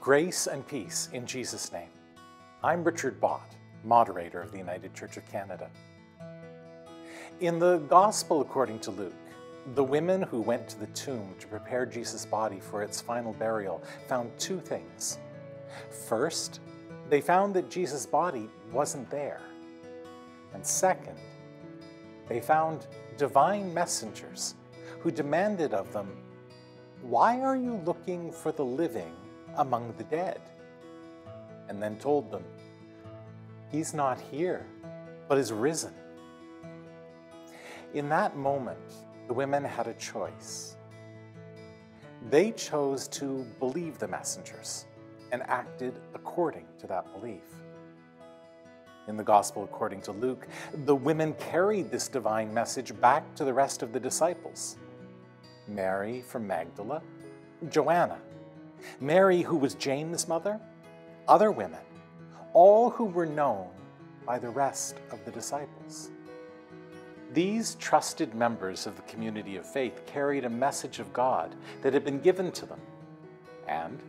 Grace and peace in Jesus' name. I'm Richard Bott, moderator of the United Church of Canada. In the Gospel according to Luke, the women who went to the tomb to prepare Jesus' body for its final burial found two things. First, they found that Jesus' body wasn't there. And second, they found divine messengers who demanded of them, Why are you looking for the living among the dead? And then told them, He's not here, but is risen. In that moment, the women had a choice. They chose to believe the messengers and acted according to that belief. In the Gospel according to Luke, the women carried this divine message back to the rest of the disciples. Mary from Magdala, Joanna, Mary who was James' mother, other women, all who were known by the rest of the disciples. These trusted members of the community of faith carried a message of God that had been given to them. And,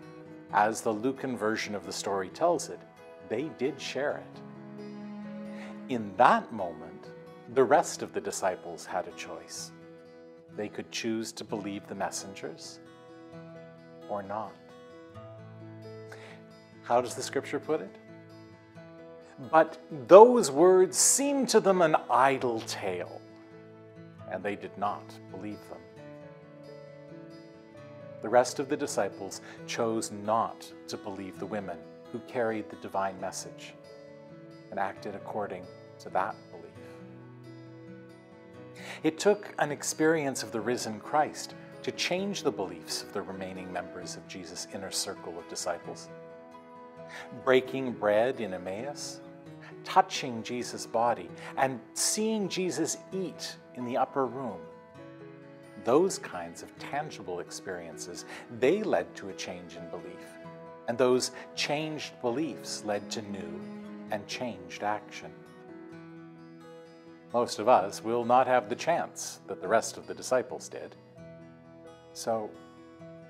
as the Lucan version of the story tells it, they did share it. In that moment, the rest of the disciples had a choice. They could choose to believe the messengers or not. How does the scripture put it? But those words seemed to them an idle tale, and they did not believe them. The rest of the disciples chose not to believe the women who carried the divine message and acted according to that belief. It took an experience of the risen Christ to change the beliefs of the remaining members of Jesus' inner circle of disciples. Breaking bread in Emmaus, touching Jesus' body, and seeing Jesus eat in the upper room. Those kinds of tangible experiences, they led to a change in belief. And those changed beliefs led to new and changed action. Most of us will not have the chance that the rest of the disciples did. So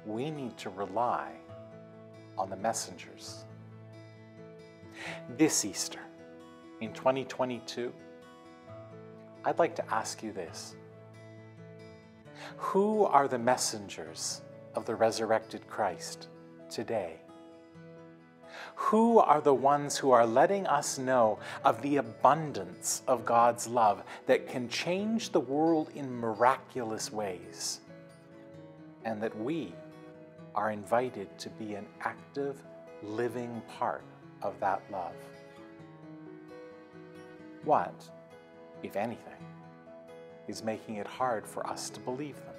we need to rely on the messengers. This Easter, in 2022, I'd like to ask you this. Who are the messengers of the resurrected Christ today? Who are the ones who are letting us know of the abundance of God's love that can change the world in miraculous ways? And that we are invited to be an active, living part of that love. What, if anything, is making it hard for us to believe them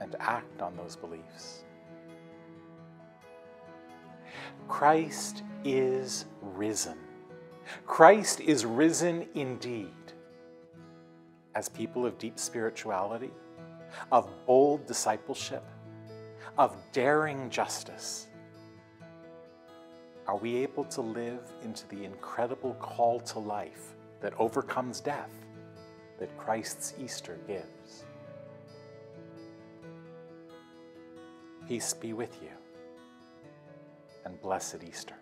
and act on those beliefs? Christ is risen. Christ is risen indeed. As people of deep spirituality, of bold discipleship, of daring justice, are we able to live into the incredible call to life that overcomes death that Christ's Easter gives? Peace be with you and blessed Easter.